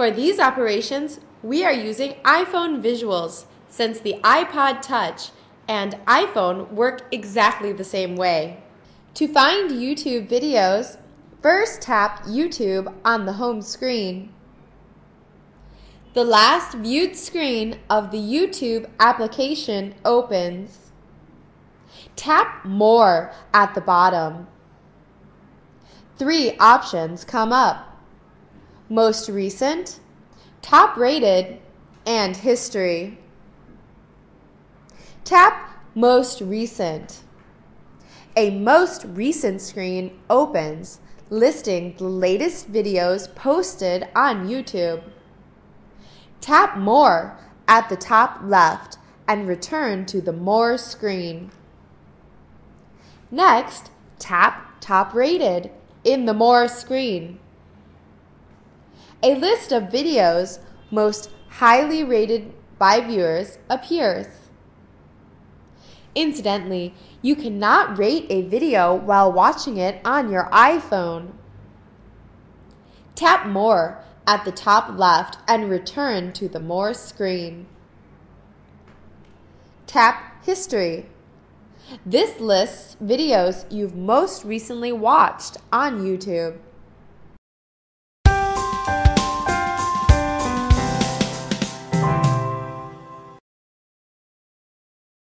For these operations, we are using iPhone visuals since the iPod Touch and iPhone work exactly the same way. To find YouTube videos, first tap YouTube on the home screen. The last viewed screen of the YouTube application opens. Tap More at the bottom. Three options come up. Most recent, top rated, and history. Tap Most Recent. A most recent screen opens listing the latest videos posted on YouTube. Tap More at the top left and return to the More screen. Next, tap Top Rated in the More screen. A list of videos most highly rated by viewers appears. Incidentally, you cannot rate a video while watching it on your iPhone. Tap More at the top left and return to the More screen. Tap History. This lists videos you've most recently watched on YouTube.